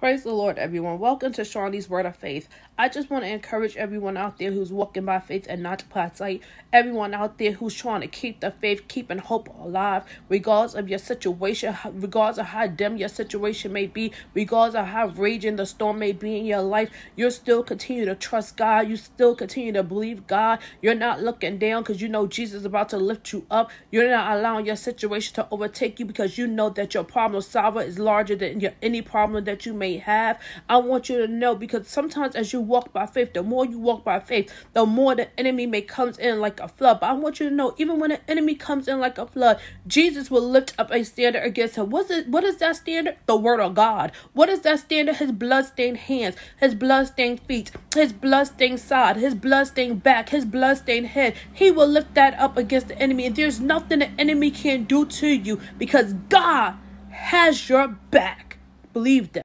Praise the Lord, everyone. Welcome to Shawnee's Word of Faith. I just want to encourage everyone out there who's walking by faith and not by sight. Everyone out there who's trying to keep the faith, keeping hope alive, regardless of your situation, regardless of how dim your situation may be, regardless of how raging the storm may be in your life. You're still continue to trust God. You still continue to believe God. You're not looking down because you know Jesus is about to lift you up. You're not allowing your situation to overtake you because you know that your problem solver is larger than your, any problem that you may have. I want you to know because sometimes as you walk by faith, the more you walk by faith, the more the enemy may comes in like a flood. But I want you to know, even when the enemy comes in like a flood, Jesus will lift up a standard against him. What's it? What is that standard? The word of God. What is that standard? His blood-stained hands, his blood-stained feet, his blood-stained side, his blood-stained back, his blood-stained head. He will lift that up against the enemy, and there's nothing the enemy can do to you because God has your back. Believe that.